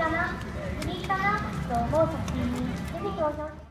だな気に入ったなと思う作品にぜひ投票し